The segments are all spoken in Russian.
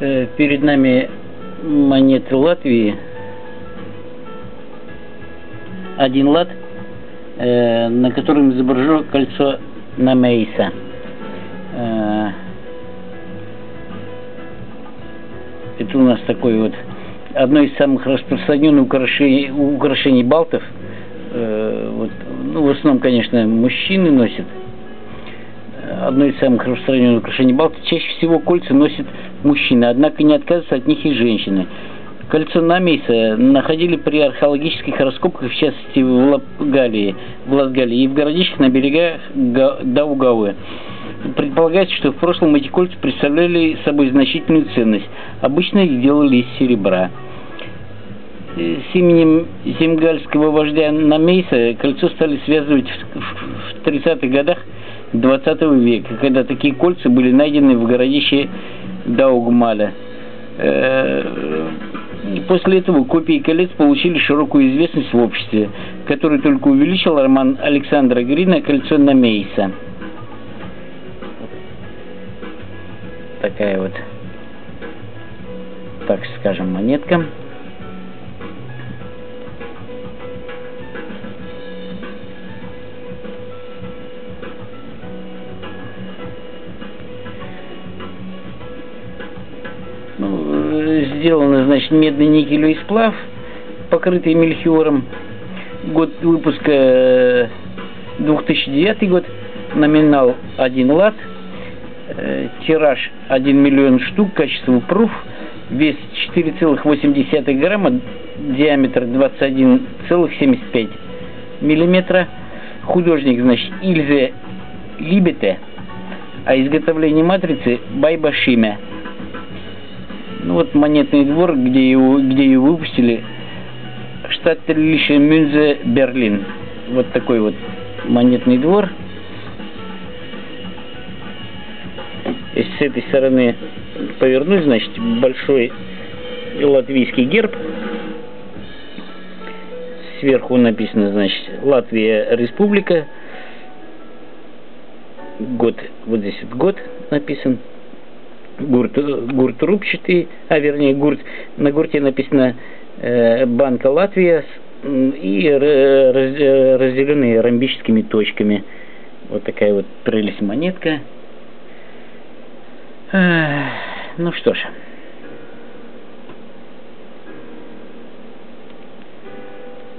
Э, перед нами монеты Латвии. Один лат, э, на котором изображено кольцо Намейса. Э, это у нас такой вот одно из самых распространенных украшений, украшений балтов. Вот, ну, в основном, конечно, мужчины носят одно из самых распространенных украшений Балты, чаще всего кольца носят мужчины, однако не отказываются от них и женщины. Кольцо Намейса находили при археологических раскопках, в частности в Латгалии, в Латгалии и в городищах на берегах Даугавы. Предполагается, что в прошлом эти кольца представляли собой значительную ценность. Обычно их делали из серебра. С именем земгальского вождя Намейса кольцо стали связывать в 30-х годах 20 века, когда такие кольца были найдены в городище Даугмаля. Э, после этого копии колец получили широкую известность в обществе, который только увеличил роман Александра Грина «Кольцо на Мейса». Такая вот, так скажем, монетка. Сделано, значит, медно-никелевый сплав, покрытый мельхиором. Год выпуска 2009 э, год, номинал 1 лат, э, тираж 1 миллион штук, качество пруф, вес 4,8 грамма, диаметр 21,75 миллиметра. Художник, значит, Ильзе Либете, а изготовление матрицы Байба Шимя. Ну вот монетный двор, где его, где ее выпустили, штат Лише Мюнзе, Берлин. Вот такой вот монетный двор. Если с этой стороны повернуть, значит, большой латвийский герб. Сверху написано, значит, Латвия Республика. Год, вот здесь вот год написан гурт, гурт рубчатый, а вернее гурт, на гурте написано э, Банка Латвия и раз, разделенные ромбическими точками. Вот такая вот прелесть монетка. Ну что ж.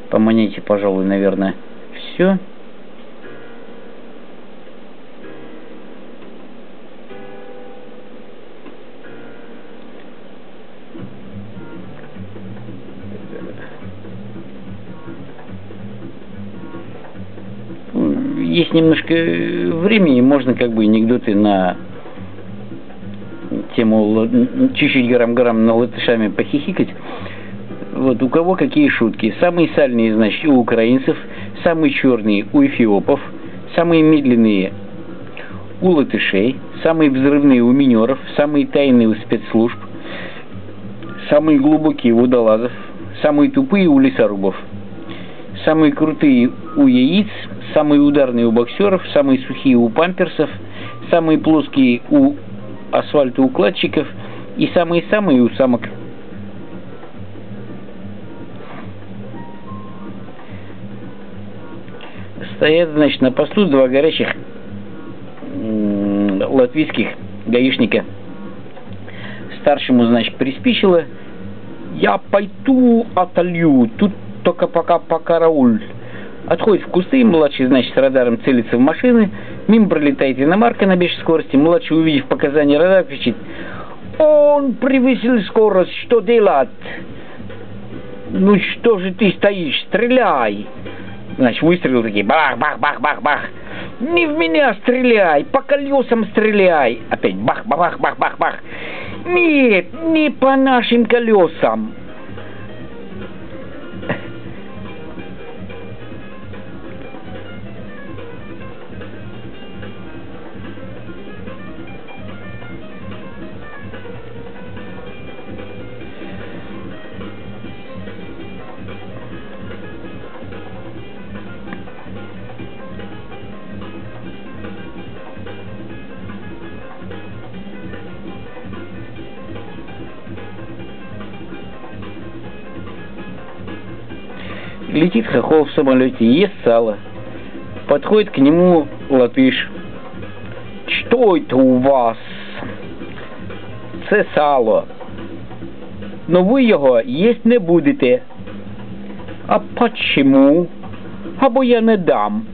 По монете, пожалуй, наверное, все. Есть немножко времени, можно как бы анекдоты на тему чуть-чуть грамм-грамм на латышами похихикать. Вот у кого какие шутки. Самые сальные, значит, у украинцев, самые черные у эфиопов, самые медленные у латышей, самые взрывные у минеров, самые тайные у спецслужб, самые глубокие у водолазов, самые тупые у лесорубов, самые крутые у яиц, самые ударные у боксеров, самые сухие у памперсов, самые плоские у асфальтоукладчиков и самые-самые у самок. Стоят, значит, на посту два горячих латвийских гаишника. Старшему, значит, приспичило. Я пойду отолью, тут только пока по карауль. Отходит в кусты, младший, значит, с радаром целится в машины, мимо пролетает иномарка на бешеной скорости, младший, увидев показания радара, кричит «Он превысил скорость, что делать?» «Ну что же ты стоишь, стреляй!» Значит, выстрелил такие бах-бах-бах-бах-бах. «Не в меня стреляй, по колесам стреляй!» Опять бах-бах-бах-бах-бах. «Нет, не по нашим колесам!» Летит хохол в самолете, ест сало. Подходит к нему латыш. Что это у вас? Це сало. Но ви його їсть не будете. А почему? Або я не дам.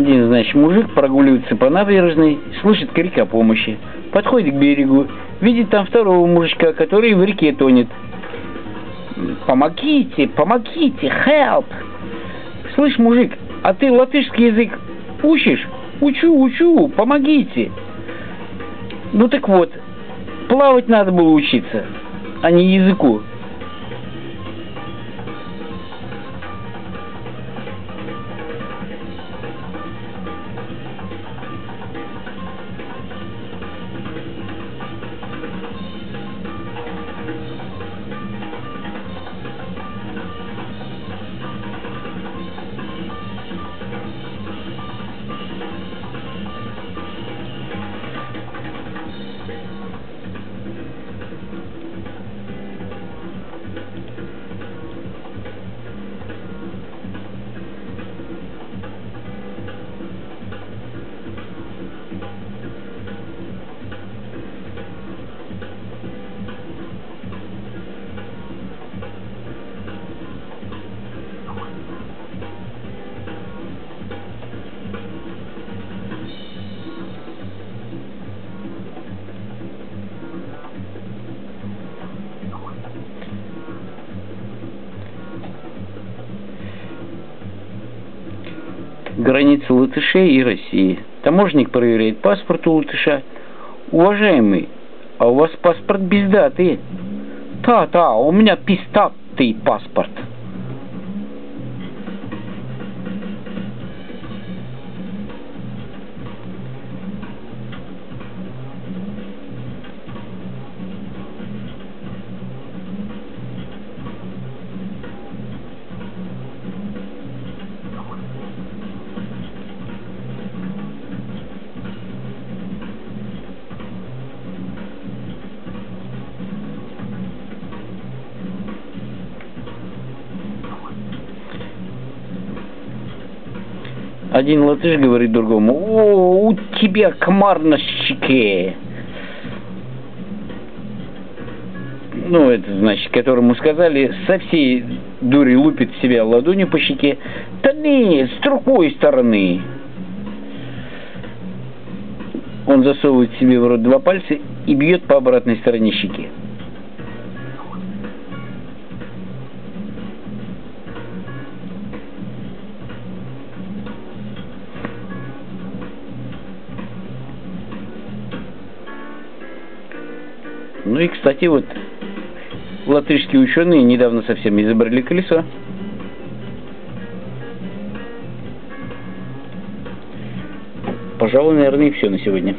Один, значит, мужик прогуливается по набережной, слышит крик о помощи. Подходит к берегу, видит там второго мужичка, который в реке тонет. Помогите, помогите, help! Слышь, мужик, а ты латышский язык учишь? Учу, учу, помогите. Ну так вот, плавать надо было учиться, а не языку. Границы латышей и России. Таможник проверяет паспорт у латыша. Уважаемый, а у вас паспорт без даты? Да, да, у меня пистатый паспорт. Один латыш говорит другому, о, у тебя комар на щеке. Ну, это значит, которому сказали, со всей дури лупит себя ладонью по щеке. Да нет, с другой стороны. Он засовывает себе в рот два пальца и бьет по обратной стороне щеки. Ну и, кстати, вот латышские ученые недавно совсем изобрели колесо. Пожалуй, наверное, и все на сегодня.